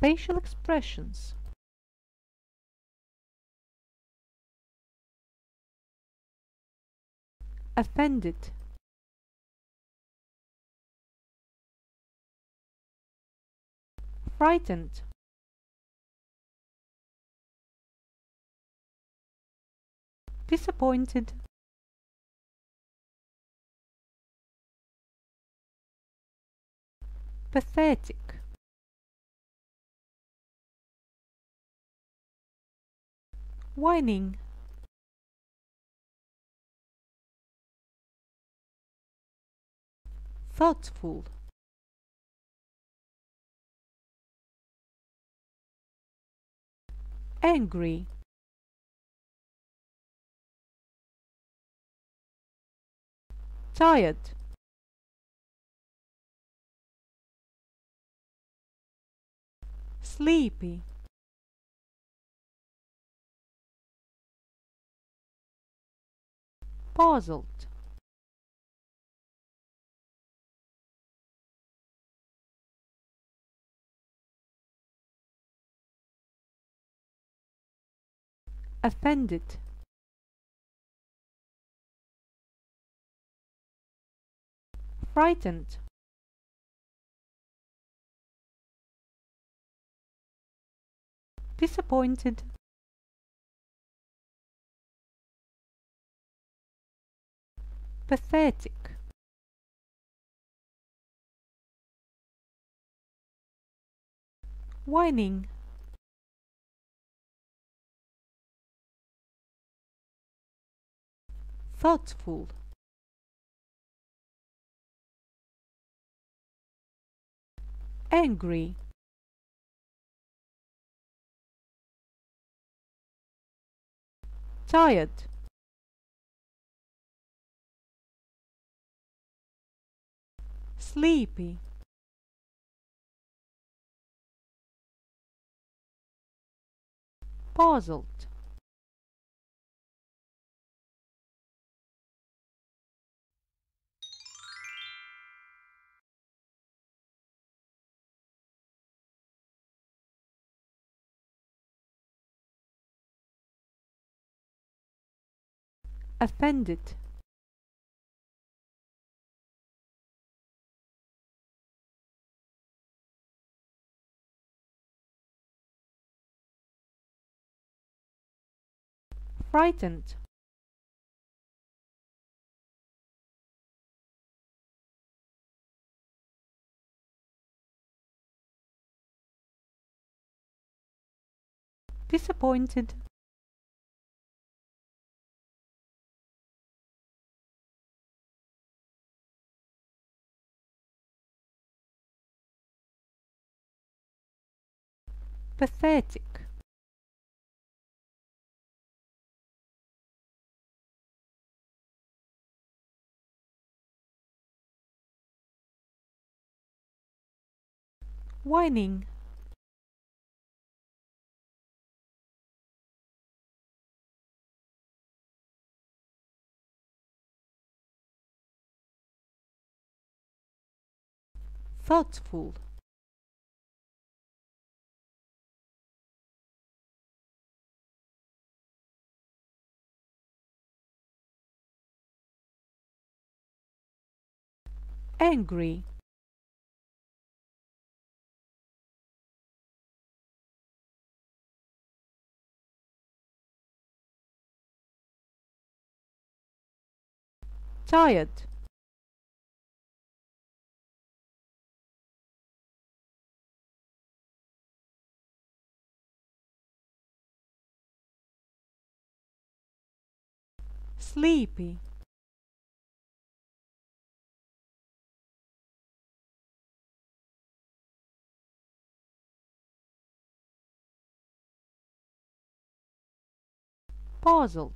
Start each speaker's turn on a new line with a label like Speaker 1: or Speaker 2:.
Speaker 1: Facial expressions. Offended. Frightened. Disappointed. Pathetic whining thoughtful. Angry. Tired. Sleepy puzzled. Offended. Frightened. Disappointed pathetic. Whining. Thoughtful. Angry. Tired sleepy. Puzzled. Offended frightened. Disappointed. Pathetic whining thoughtful. Angry tired. Sleepy. Puzzled